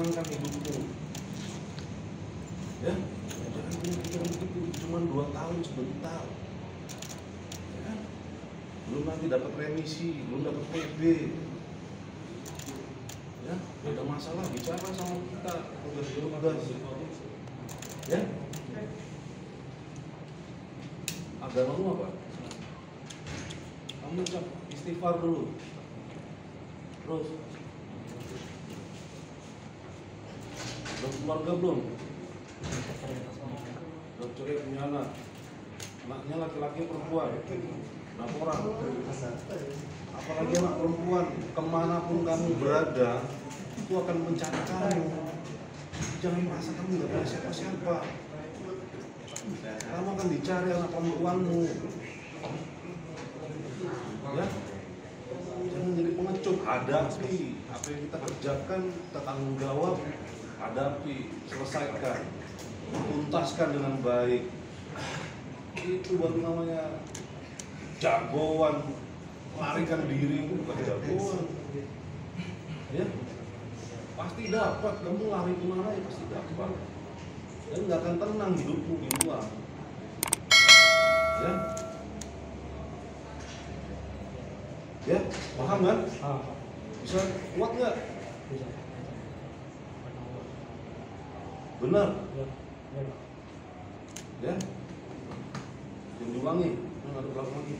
menyenangkan hidupmu ya jangan punya pikiran begitu cuma dua tahun sebentar. Ya kan? belum nanti dapat remisi belum dapat PB ya ada masalah bicara sama kita. Tugas-tugas ya? Agamamu apa? Kamu ucap istighfar dulu. Terus udah keluarga belum? Cerai punya anak. Anaknya laki-laki perempuan. Berapa orang? Apalagi anak perempuan ke mana pun kamu berada itu akan mencari kamu. Jangan merasa kamu nggak punya siapa-siapa. Kamu akan dicari anak perempuanmu. Ya? Jangan jadi pengecut. Hadapi apa yang kita kerjakan kita tanggung jawab hadapi selesaikan tuntaskan dengan baik. Itu baru namanya jagoan larikan diri. Itu bukan jagoan. Ya. Pasti dapat kamu lari ke mana ya pasti dapat. Dan nggak akan tenang hidupmu di luar. Ya. Ya paham kan? Ah, bisa kuat nggak? Bisa. Benar. Ya, ya. ya. Jangan diulangi. Nggak ada lagi